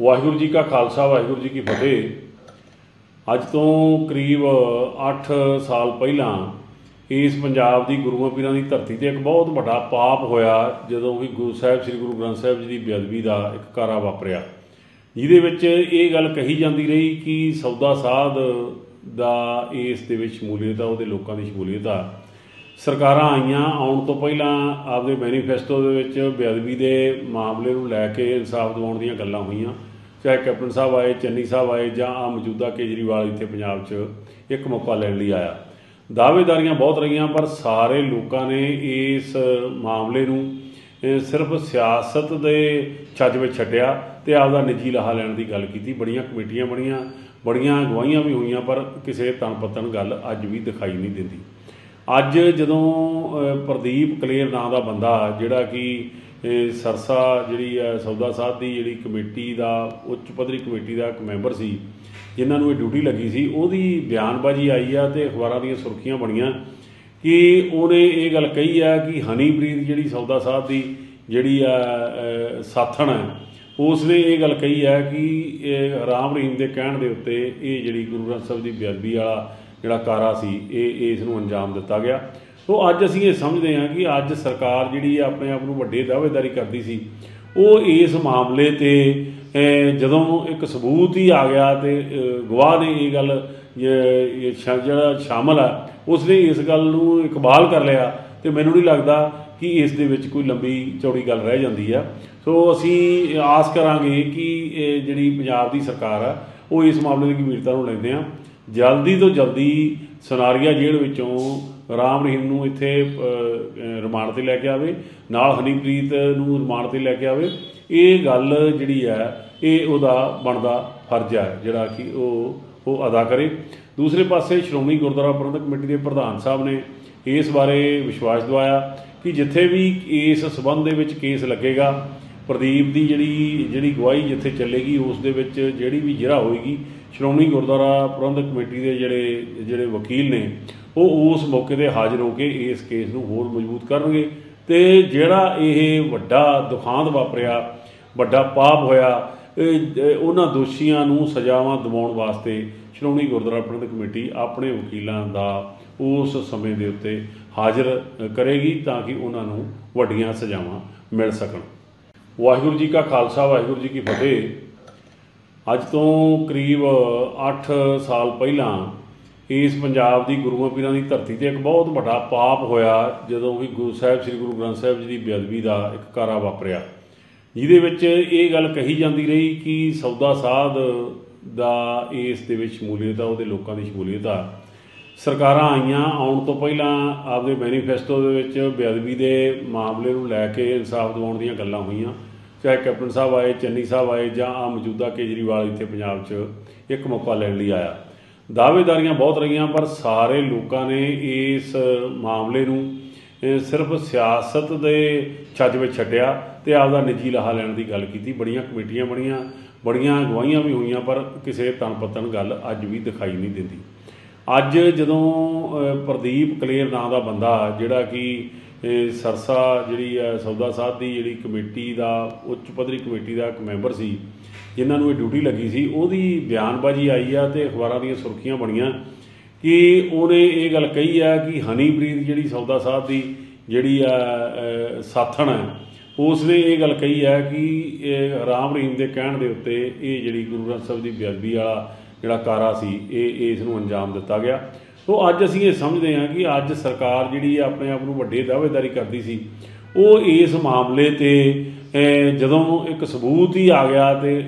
ਵਾਹਿਗੁਰੂ ਜੀ ਕਾ ਖਾਲਸਾ, ਵਾਹਿਗੁਰੂ ਜੀ ਕੀ ਫਤਿਹ। ਅੱਜ ਤੋਂ ਕਰੀਬ 8 ਸਾਲ ਪਹਿਲਾਂ ਇਸ ਪੰਜਾਬ ਦੀ ਗੁਰੂਆਂ ਪੀਰਾਂ ਦੀ ਧਰਤੀ ਤੇ ਇੱਕ ਬਹੁਤ ਵੱਡਾ ਪਾਪ ਹੋਇਆ, ਜਦੋਂ ਕਿ ਗੁਰੂ ਸਾਹਿਬ, ਸ੍ਰੀ ਗੁਰੂ ਗ੍ਰੰਥ ਸਾਹਿਬ ਜੀ ਦੀ ਬੇਅਦਬੀ ਦਾ ਇੱਕ ਕਾਰਾ ਵਾਪਰਿਆ। ਜਿਹਦੇ ਵਿੱਚ ਇਹ ਗੱਲ ਕਹੀ ਜਾਂਦੀ ਰਹੀ ਕਿ ਸੌਦਾ ਸਾਧ ਦਾ ਇਸ ਦੇ ਵਿੱਚ ਸ਼ਮੂਲੀਅਤ ਆ, ਉਹਦੇ ਲੋਕਾਂ ਦੀ ਸ਼ਮੂਲੀਅਤ ਆ। ਸਰਕਾਰਾਂ ਆਈਆਂ, ਆਉਣ ਤੋਂ ਪਹਿਲਾਂ ਆਪਦੇ ਮੈਨੀਫੈਸਟੋ ਦੇ ਵਿੱਚ ਬੇਅਦਬੀ ਦੇ ਮਾਮਲੇ ਨੂੰ ਲੈ ਕੇ ਇਨਸਾਫ ਦਿਵਾਉਣ ਦੀਆਂ ਗੱਲਾਂ ਹੋਈਆਂ। ਚਾਹੇ ਕੈਪਟਨ ਸਾਹਿਬ ਆਏ, ਚੰਨੀ ਸਾਹਿਬ ਆਏ ਜਾਂ ਆ ਮੌਜੂਦਾ ਕੇਜਰੀਵਾਲ ਇੱਥੇ ਪੰਜਾਬ 'ਚ ਇੱਕ ਮੌਕਾ ਲੈਣ ਲਈ ਆਇਆ। ਦਾਅਵੇਦਾਰੀਆਂ ਬਹੁਤ ਰਹੀਆਂ, ਪਰ ਸਾਰੇ ਲੋਕਾਂ ਨੇ ਇਸ ਮਾਮਲੇ ਨੂੰ ਸਿਰਫ ਸਿਆਸਤ ਦੇ ਛੱਜ ਵਿੱਚ ਛੱਡਿਆ ਤੇ ਆਪਦਾ ਨਿੱਜੀ ਲਾਹਾ ਲੈਣ ਦੀ ਗੱਲ ਕੀਤੀ। ਬੜੀਆਂ ਕਮੇਟੀਆਂ ਬਣੀਆਂ, ਬੜੀਆਂ ਅਗਵਾਈਆਂ ਵੀ ਹੋਈਆਂ, ਪਰ ਕਿਸੇ ਤਣ ਪਤਨ ਗੱਲ ਅੱਜ ਵੀ ਦਿਖਾਈ ਨਹੀਂ ਦਿੰਦੀ। ਅੱਜ ਜਦੋਂ ਪ੍ਰਦੀਪ ਕਲੇਰ ਨਾਂ ਦਾ ਬੰਦਾ, ਜਿਹੜਾ ਕਿ ਅ, ਸਰਸਾ ਜਿਹੜੀ ਹੈ ਸੌਦਾ ਸਾਧ ਦੀ ਜਿਹੜੀ ਕਮੇਟੀ ਦਾ ਉੱਚ ਪੱਧਰੀ ਕਮੇਟੀ ਦਾ ਇੱਕ ਮੈਂਬਰ ਸੀ ਜਿਨ੍ਹਾਂ ਨੂੰ ਇਹ ਡਿਊਟੀ ਲੱਗੀ ਸੀ ਉਹਦੀ ਬਿਆਨਬਾਜ਼ੀ ਆਈ ਆ ਤੇ ਅਖਬਾਰਾਂ ਦੀਆਂ ਸੁਰਖੀਆਂ ਬਣੀਆਂ ਕਿ ਉਹਨੇ ਇਹ ਗੱਲ ਕਹੀ ਆ ਕਿ ਹਨੀਪ੍ਰੀਤ ਜਿਹੜੀ ਸੌਦਾ ਸਾਹਿਬ ਦੀ ਜਿਹੜੀ ਆ ਸਾਥਣ ਹੈ ਉਸ ਨੇ ਇਹ ਗੱਲ ਕਹੀ ਆ ਕਿ ਇਹ ਰਾਮ ਰਹੀਮ ਦੇ ਕਹਿਣ ਦੇ ਉੱਤੇ ਇਹ ਜਿਹੜੀ ਗੁਰੂ ਗ੍ਰੰਥ ਸਾਹਿਬ ਦੀ ਬੇਅਦਬੀ ਵਾਲਾ ਜਿਹੜਾ ਕਾਰਾ ਸੀ ਇਹ ਇਸ ਨੂੰ ਅੰਜਾਮ ਦਿੱਤਾ ਗਿਆ। ਸੋ ਅੱਜ ਅਸੀਂ ਇਹ ਸਮਝਦੇ ਹਾਂ ਕਿ ਅੱਜ ਸਰਕਾਰ ਜਿਹੜੀ ਆਪਣੇ ਆਪ ਨੂੰ ਵੱਡੇ ਦਾਅਵੇਦਾਰੀ ਕਰਦੀ ਸੀ, ਉਹ ਇਸ ਮਾਮਲੇ ਤੇ ਜਦੋਂ ਇੱਕ ਸਬੂਤ ਹੀ ਆ ਗਿਆ ਤੇ ਗਵਾਹ ਨੇ ਇਹ ਗੱਲ ਇਹ ਇਹ ਸ਼ਾ- ਜਿਹੜਾ ਸ਼ਾਮਲ ਆ ਉਸਨੇ ਇਸ ਗੱਲ ਨੂੰ ਇਕਬਾਲ ਕਰ ਲਿਆ ਤੇ ਮੈਨੂੰ ਨਹੀਂ ਲੱਗਦਾ ਕਿ ਇਸ ਦੇ ਵਿੱਚ ਕੋਈ ਲੰਬੀ ਚੌੜੀ ਗੱਲ ਰਹਿ ਜਾਂਦੀ ਆ। ਸੋ ਅਸੀਂ ਆਸ ਕਰਾਂਗੇ ਕਿ ਜਿਹੜੀ ਪੰਜਾਬ ਦੀ ਸਰਕਾਰ ਆ, ਉਹ ਇਸ ਮਾਮਲੇ ਦੀ ਗੰਭੀਰਤਾ ਨੂੰ ਲੈਂਦੇ ਆ। ਜਲਦੀ ਤੋਂ ਜਲਦੀ ਸਨਾਰੀਆ ਜੇਲ੍ਹ ਵਿੱਚੋਂ ਰਾਮ ਰਹੀਮ ਨੂੰ ਇੱਥੇ ਰਿਮਾਂਡ ਤੇ ਲੈ ਕੇ ਆਵੇ, ਨਾਲ ਹਨੀਪ੍ਰੀਤ ਨੂੰ ਰਿਮਾਂਡ ਤੇ ਲੈ ਕੇ ਆਵੇ। ਇਹ ਗੱਲ ਜਿਹੜੀ ਹੈ, ਇਹ ਉਹਦਾ ਬਣਦਾ ਫਰਜ਼ ਹੈ, ਜਿਹੜਾ ਕਿ ਉਹ ਉਹ ਅਦਾ ਕਰੇ। ਦੂਸਰੇ ਪਾਸੇ ਸ਼੍ਰੋਮਣੀ ਗੁਰਦੁਆਰਾ ਪ੍ਰਬੰਧਕ ਕਮੇਟੀ ਦੇ ਪ੍ਰਧਾਨ ਸਾਹਿਬ ਨੇ ਇਸ ਬਾਰੇ ਵਿਸ਼ਵਾਸ ਦਿਵਾਇਆ ਕਿ ਜਿੱਥੇ ਵੀ ਇਸ ਸਬੰਧ ਦੇ ਵਿੱਚ ਕੇਸ ਲੱਗੇਗਾ, ਪ੍ਰਦੀਪ ਦੀ ਜਿਹੜੀ ਜਿਹੜੀ ਗਵਾਹੀ ਜਿੱਥੇ ਚੱਲੇਗੀ, ਉਸ ਦੇ ਵਿੱਚ ਜਿਹੜੀ ਵੀ ਜਿਹੜਾ ਹੋਏਗੀ ਸ਼੍ਰੋਮਣੀ ਗੁਰਦੁਆਰਾ ਪ੍ਰਬੰਧਕ ਕਮੇਟੀ ਦੇ ਜਿਹੜੇ ਜਿਹੜੇ ਵਕੀਲ ਨੇ, ਉਹ ਉਸ ਮੌਕੇ ਤੇ ਹਾਜ਼ਰ ਹੋ ਕੇ ਇਸ ਕੇਸ ਨੂੰ ਹੋਰ ਮਜ਼ਬੂਤ ਕਰਨਗੇ ਤੇ ਜਿਹੜਾ ਇਹ ਵੱਡਾ ਦੁਖਾਂਤ ਵਾਪਰਿਆ, ਵੱਡਾ ਪਾਪ ਹੋਇਆ ਉਹਨਾਂ ਦੋਸ਼ੀਆਂ ਨੂੰ ਸਜ਼ਾਵਾਂ ਦਿਵਾਉਣ ਵਾਸਤੇ ਸ਼੍ਰੋਮਣੀ ਗੁਰਦੁਆਰਾ ਪ੍ਰਬੰਧਕ ਕਮੇਟੀ ਆਪਣੇ ਵਕੀਲਾਂ ਦਾ ਉਸ ਸਮੇਂ ਦੇ ਉੱਤੇ ਹਾਜ਼ਰ ਕਰੇਗੀ ਤਾਂ ਕਿ ਉਹਨਾਂ ਨੂੰ ਵੱਡੀਆਂ ਸਜ਼ਾਵਾਂ ਮਿਲ ਸਕਣ। ਵਾਹਿਗੁਰੂ ਜੀ ਕਾ ਖਾਲਸਾ, ਵਾਹਿਗੁਰੂ ਜੀ ਕੀ ਫਤਿਹ। ਅੱਜ ਤੋਂ ਕਰੀਬ 8 ਸਾਲ ਪਹਿਲਾਂ ਇਸ ਪੰਜਾਬ ਦੀ ਗੁਰੂਆਂ ਪੀਰਾਂ ਦੀ ਧਰਤੀ ਤੇ ਇੱਕ ਬਹੁਤ ਵੱਡਾ ਪਾਪ ਹੋਇਆ, ਜਦੋਂ ਕਿ ਗੁਰੂ ਸਾਹਿਬ, ਸ੍ਰੀ ਗੁਰੂ ਗ੍ਰੰਥ ਸਾਹਿਬ ਜੀ ਦੀ ਬੇਅਦਬੀ ਦਾ ਇੱਕ ਕਾਰਾ ਵਾਪਰਿਆ। ਜਿਹਦੇ ਵਿੱਚ ਇਹ ਗੱਲ ਕਹੀ ਜਾਂਦੀ ਰਹੀ ਕਿ ਸੌਦਾ ਸਾਧ ਦਾ ਇਸ ਦੇ ਵਿੱਚ ਸ਼ਮੂਲੀਅਤ ਆ, ਉਹਦੇ ਲੋਕਾਂ ਦੀ ਸ਼ਮੂਲੀਅਤ ਆ। ਸਰਕਾਰਾਂ ਆਈਆਂ, ਆਉਣ ਤੋਂ ਪਹਿਲਾਂ ਆਪਦੇ ਮੈਨੀਫੈਸਟੋ ਦੇ ਵਿੱਚ ਬੇਅਦਬੀ ਦੇ ਮਾਮਲੇ ਨੂੰ ਲੈ ਕੇ ਇਨਸਾਫ ਦਿਵਾਉਣ ਦੀਆਂ ਗੱਲਾਂ ਹੋਈਆਂ। ਚਾਹੇ ਕੈਪਟਨ ਸਾਹਿਬ ਆਏ, ਚੰਨੀ ਸਾਹਿਬ ਆਏ ਜਾਂ ਆ ਮੌਜੂਦਾ ਕੇਜਰੀਵਾਲ ਇੱਥੇ ਪੰਜਾਬ 'ਚ ਇੱਕ ਮੌਕਾ ਲੈਣ ਲਈ ਆਇਆ। ਦਾਅਵੇਦਾਰੀਆਂ ਬਹੁਤ ਰਹੀਆਂ, ਪਰ ਸਾਰੇ ਲੋਕਾਂ ਨੇ ਇਸ ਮਾਮਲੇ ਨੂੰ ਸਿਰਫ ਸਿਆਸਤ ਦੇ ਛੱਜ ਵਿੱਚ ਛੱਡਿਆ ਤੇ ਆਪਦਾ ਨਿੱਜੀ ਲਾਹਾ ਲੈਣ ਦੀ ਗੱਲ ਕੀਤੀ। ਬੜੀਆਂ ਕਮੇਟੀਆਂ ਬਣੀਆਂ, ਬੜੀਆਂ ਅਗਵਾਈਆਂ ਵੀ ਹੋਈਆਂ, ਪਰ ਕਿਸੇ ਤਣ ਪਤਨ ਗੱਲ ਅੱਜ ਵੀ ਦਿਖਾਈ ਨਹੀਂ ਦਿੰਦੀ। ਅੱਜ ਜਦੋਂ ਪ੍ਰਦੀਪ ਕਲੇਰ ਨਾਂ ਦਾ ਬੰਦਾ, ਜਿਹੜਾ ਕਿ ਅ, ਸਰਸਾ ਜਿਹੜੀ ਹੈ ਸੌਦਾ ਸਾਧ ਦੀ ਜਿਹੜੀ ਕਮੇਟੀ ਦਾ ਉੱਚ ਪੱਧਰੀ ਕਮੇਟੀ ਦਾ ਇੱਕ ਮੈਂਬਰ ਸੀ ਜਿਨ੍ਹਾਂ ਨੂੰ ਇਹ ਡਿਊਟੀ ਲੱਗੀ ਸੀ ਉਹਦੀ ਬਿਆਨਬਾਜ਼ੀ ਆਈ ਆ ਤੇ ਅਖਬਾਰਾਂ ਦੀਆਂ ਸੁਰਖੀਆਂ ਬਣੀਆਂ ਕਿ ਉਹਨੇ ਇਹ ਗੱਲ ਕਹੀ ਆ ਕਿ ਹਨੀਪ੍ਰੀਤ ਜਿਹੜੀ ਸੌਦਾ ਸਾਹਿਬ ਦੀ ਜਿਹੜੀ ਆ ਸਾਥਣ ਹੈ ਉਸ ਨੇ ਇਹ ਗੱਲ ਕਹੀ ਆ ਕਿ ਇਹ ਰਾਮ ਰਹੀਮ ਦੇ ਕਹਿਣ ਦੇ ਉੱਤੇ ਇਹ ਜਿਹੜੀ ਗੁਰੂ ਗ੍ਰੰਥ ਸਾਹਿਬ ਦੀ ਬੇਅਦਬੀ ਵਾਲਾ ਜਿਹੜਾ ਕਾਰਾ ਸੀ ਇਹ ਇਸ ਨੂੰ ਅੰਜਾਮ ਦਿੱਤਾ ਗਿਆ। ਸੋ ਅੱਜ ਅਸੀਂ ਇਹ ਸਮਝਦੇ ਹਾਂ ਕਿ ਅੱਜ ਸਰਕਾਰ ਜਿਹੜੀ ਆਪਣੇ ਆਪ ਨੂੰ ਵੱਡੇ ਦਾਅਵੇਦਾਰੀ ਕਰਦੀ ਸੀ, ਉਹ ਇਸ ਮਾਮਲੇ ਤੇ ਜਦੋਂ ਇੱਕ ਸਬੂਤ ਹੀ ਆ ਗਿਆ ਤੇ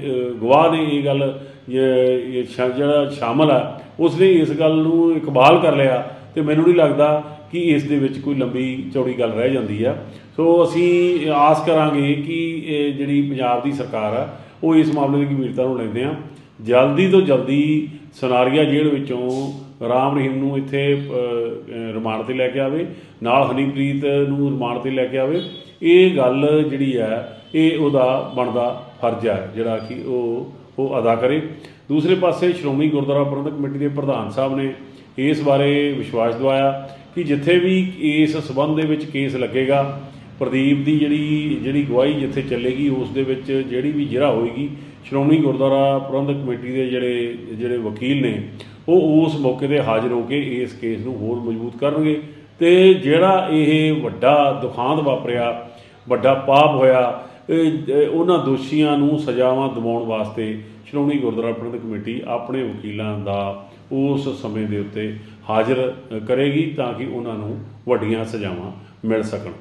ਗਵਾਹ ਨੇ ਇਹ ਗੱਲ ਜਿਹੜਾ ਸ਼ਾਮਲ ਆ ਉਸਨੇ ਇਸ ਗੱਲ ਨੂੰ ਇਕਬਾਲ ਕਰ ਲਿਆ ਤੇ ਮੈਨੂੰ ਨਹੀਂ ਲੱਗਦਾ ਕਿ ਇਸ ਦੇ ਵਿੱਚ ਕੋਈ ਲੰਬੀ ਚੌੜੀ ਗੱਲ ਰਹਿ ਜਾਂਦੀ ਆ। ਸੋ ਅਸੀਂ ਆਸ ਕਰਾਂਗੇ ਕਿ ਜਿਹੜੀ ਪੰਜਾਬ ਦੀ ਸਰਕਾਰ ਆ, ਉਹ ਇਸ ਮਾਮਲੇ ਦੀ ਗੰਭੀਰਤਾ ਨੂੰ ਲੈਂਦੇ ਆ। ਜਲਦੀ ਤੋਂ ਜਲਦੀ ਸਨਾਰੀਆ ਜੇਲ੍ਹ ਵਿੱਚੋਂ ਰਾਮ ਰਹੀਮ ਨੂੰ ਇੱਥੇ ਰਿਮਾਂਡ ਤੇ ਲੈ ਕੇ ਆਵੇ, ਨਾਲ ਹਨੀਪ੍ਰੀਤ ਨੂੰ ਰਿਮਾਂਡ ਤੇ ਲੈ ਕੇ ਆਵੇ। ਇਹ ਗੱਲ ਜਿਹੜੀ ਹੈ, ਇਹ ਉਹਦਾ ਬਣਦਾ ਫਰਜ਼ ਹੈ, ਜਿਹੜਾ ਕਿ ਉਹ ਉਹ ਅਦਾ ਕਰੇ। ਦੂਸਰੇ ਪਾਸੇ ਸ਼੍ਰੋਮਣੀ ਗੁਰਦੁਆਰਾ ਪ੍ਰਬੰਧਕ ਕਮੇਟੀ ਦੇ ਪ੍ਰਧਾਨ ਸਾਹਿਬ ਨੇ ਇਸ ਬਾਰੇ ਵਿਸ਼ਵਾਸ ਦਵਾਇਆ ਕਿ ਜਿੱਥੇ ਵੀ ਇਸ ਸਬੰਧ ਦੇ ਵਿੱਚ ਕੇਸ ਲੱਗੇਗਾ, ਪ੍ਰਦੀਪ ਦੀ ਜਿਹੜੀ ਜਿਹੜੀ ਗਵਾਹੀ ਜਿੱਥੇ ਚੱਲੇਗੀ, ਉਸ ਦੇ ਵਿੱਚ ਜਿਹੜੀ ਵੀ ਜਿਹੜਾ ਹੋਏਗੀ, ਸ਼੍ਰੋਮਣੀ ਗੁਰਦੁਆਰਾ ਪ੍ਰਬੰਧਕ ਕਮੇਟੀ ਦੇ ਜਿਹੜੇ ਜਿਹੜੇ ਵਕੀਲ ਨੇ ਉਹ ਉਸ ਮੌਕੇ ਤੇ ਹਾਜ਼ਰ ਹੋ ਕੇ ਇਸ ਕੇਸ ਨੂੰ ਹੋਰ ਮਜ਼ਬੂਤ ਕਰਨਗੇ ਤੇ ਜਿਹੜਾ ਇਹ ਵੱਡਾ ਦੁਖਾਂਤ ਵਾਪਰਿਆ, ਵੱਡਾ ਪਾਪ ਹੋਇਆ ਉਹਨਾਂ ਦੋਸ਼ੀਆਂ ਨੂੰ ਸਜ਼ਾਵਾਂ ਦਿਵਾਉਣ ਵਾਸਤੇ ਸ਼੍ਰੋਮਣੀ ਗੁਰਦੁਆਰਾ ਪ੍ਰਬੰਧਕ ਕਮੇਟੀ ਆਪਣੇ ਵਕੀਲਾਂ ਦਾ ਉਸ ਸਮੇਂ ਦੇ ਉੱਤੇ ਹਾਜ਼ਰ ਕਰੇਗੀ ਤਾਂ ਕਿ ਉਹਨਾਂ ਨੂੰ ਵੱਡੀਆਂ ਸਜ਼ਾਵਾਂ ਮਿਲ ਸਕਣ।